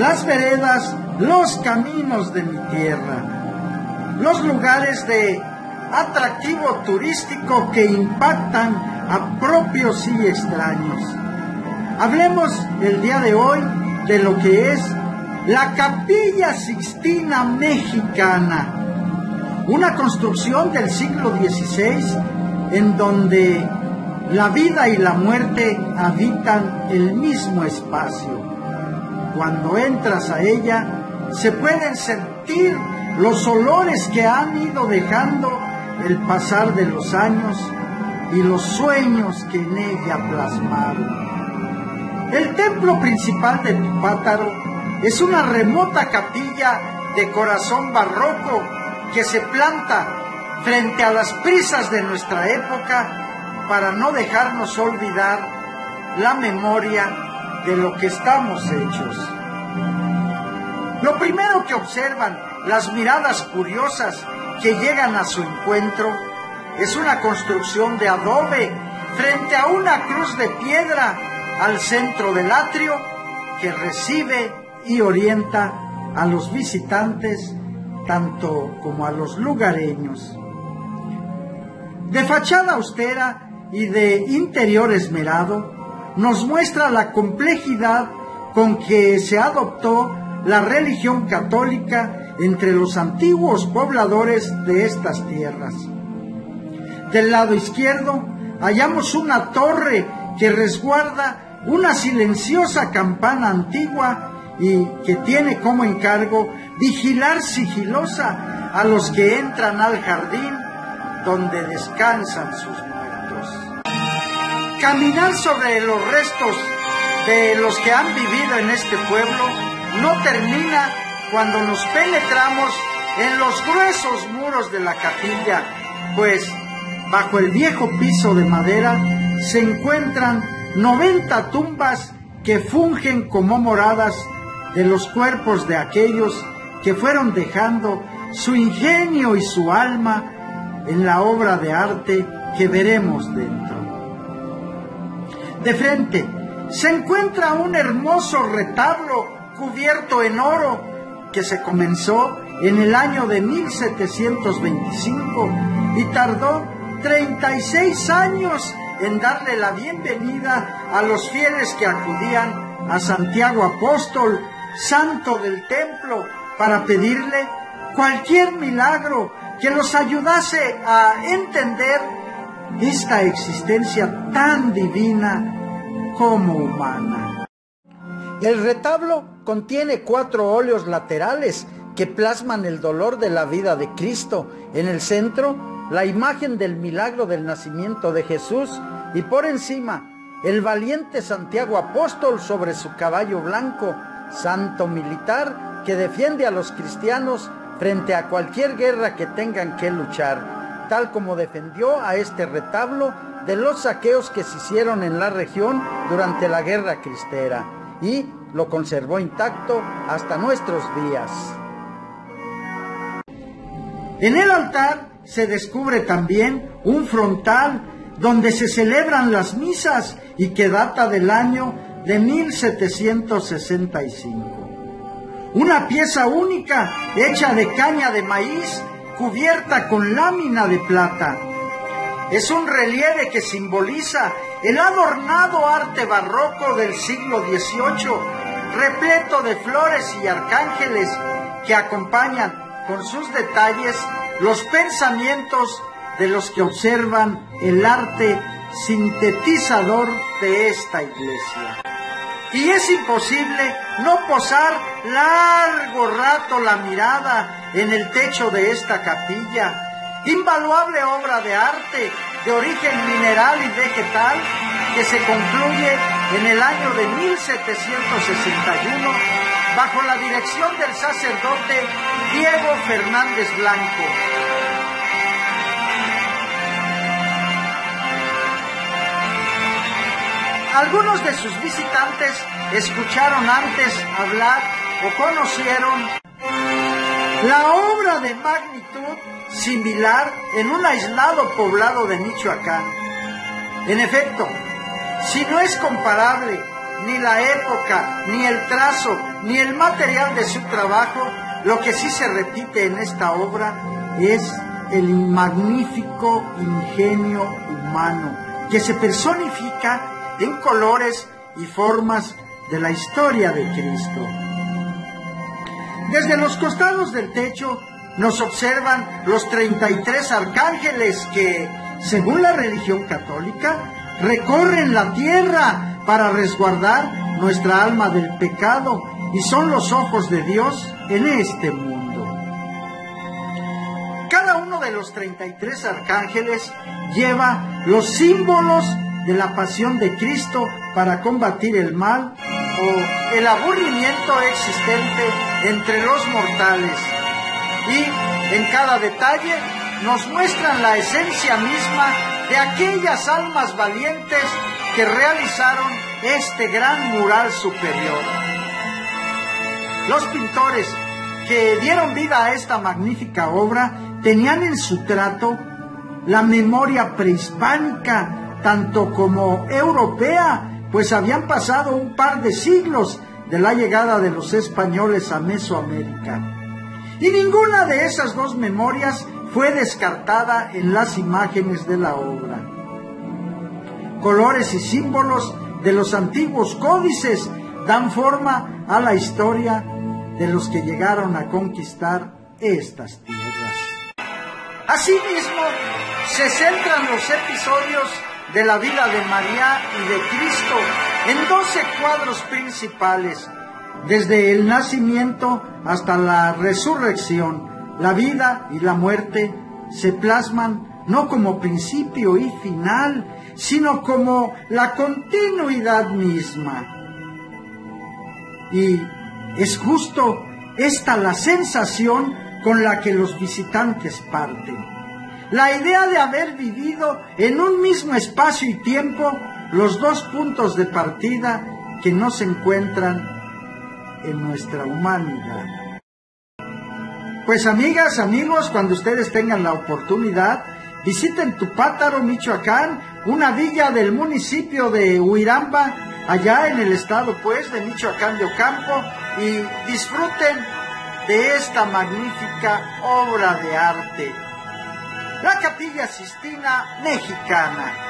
las veredas, los caminos de mi tierra, los lugares de atractivo turístico que impactan a propios y extraños. Hablemos el día de hoy de lo que es la Capilla Sixtina Mexicana, una construcción del siglo XVI en donde la vida y la muerte habitan el mismo espacio. Cuando entras a ella, se pueden sentir los olores que han ido dejando el pasar de los años y los sueños que en ella plasmaron. El templo principal de Tupátaro es una remota capilla de corazón barroco que se planta frente a las prisas de nuestra época para no dejarnos olvidar la memoria de lo que estamos hechos. Lo primero que observan las miradas curiosas que llegan a su encuentro es una construcción de adobe frente a una cruz de piedra al centro del atrio que recibe y orienta a los visitantes tanto como a los lugareños. De fachada austera y de interior esmerado, nos muestra la complejidad con que se adoptó la religión católica entre los antiguos pobladores de estas tierras. Del lado izquierdo hallamos una torre que resguarda una silenciosa campana antigua y que tiene como encargo vigilar sigilosa a los que entran al jardín donde descansan sus Caminar sobre los restos de los que han vivido en este pueblo no termina cuando nos penetramos en los gruesos muros de la capilla, pues bajo el viejo piso de madera se encuentran 90 tumbas que fungen como moradas de los cuerpos de aquellos que fueron dejando su ingenio y su alma en la obra de arte que veremos dentro. De frente. Se encuentra un hermoso retablo cubierto en oro que se comenzó en el año de 1725 y tardó 36 años en darle la bienvenida a los fieles que acudían a Santiago Apóstol, santo del templo, para pedirle cualquier milagro que los ayudase a entender esta existencia tan divina como humana. El retablo contiene cuatro óleos laterales que plasman el dolor de la vida de Cristo. En el centro, la imagen del milagro del nacimiento de Jesús y por encima, el valiente Santiago Apóstol sobre su caballo blanco, santo militar que defiende a los cristianos frente a cualquier guerra que tengan que luchar tal como defendió a este retablo de los saqueos que se hicieron en la región durante la guerra cristera y lo conservó intacto hasta nuestros días. En el altar se descubre también un frontal donde se celebran las misas y que data del año de 1765. Una pieza única hecha de caña de maíz cubierta con lámina de plata. Es un relieve que simboliza el adornado arte barroco del siglo XVIII, repleto de flores y arcángeles que acompañan con sus detalles los pensamientos de los que observan el arte sintetizador de esta iglesia y es imposible no posar largo rato la mirada en el techo de esta capilla, invaluable obra de arte de origen mineral y vegetal que se concluye en el año de 1761 bajo la dirección del sacerdote Diego Fernández Blanco. Algunos de sus visitantes escucharon antes hablar o conocieron la obra de magnitud similar en un aislado poblado de Michoacán. En efecto, si no es comparable ni la época, ni el trazo, ni el material de su trabajo, lo que sí se repite en esta obra es el magnífico ingenio humano que se personifica en colores y formas de la historia de Cristo. Desde los costados del techo nos observan los 33 arcángeles que, según la religión católica, recorren la tierra para resguardar nuestra alma del pecado y son los ojos de Dios en este mundo. Cada uno de los 33 arcángeles lleva los símbolos de la pasión de Cristo para combatir el mal o el aburrimiento existente entre los mortales. Y en cada detalle nos muestran la esencia misma de aquellas almas valientes que realizaron este gran mural superior. Los pintores que dieron vida a esta magnífica obra tenían en su trato la memoria prehispánica, tanto como europea, pues habían pasado un par de siglos de la llegada de los españoles a Mesoamérica. Y ninguna de esas dos memorias fue descartada en las imágenes de la obra. Colores y símbolos de los antiguos códices dan forma a la historia de los que llegaron a conquistar estas tierras. Asimismo, se centran los episodios de la vida de María y de Cristo en doce cuadros principales, desde el nacimiento hasta la resurrección, la vida y la muerte se plasman no como principio y final, sino como la continuidad misma. Y es justo esta la sensación con la que los visitantes parten. La idea de haber vivido en un mismo espacio y tiempo los dos puntos de partida que no se encuentran en nuestra humanidad. Pues amigas, amigos, cuando ustedes tengan la oportunidad, visiten Tupátaro, Michoacán, una villa del municipio de Huiramba, allá en el estado pues de Michoacán de Ocampo, y disfruten de esta magnífica obra de arte. La Capilla Sistina Mexicana.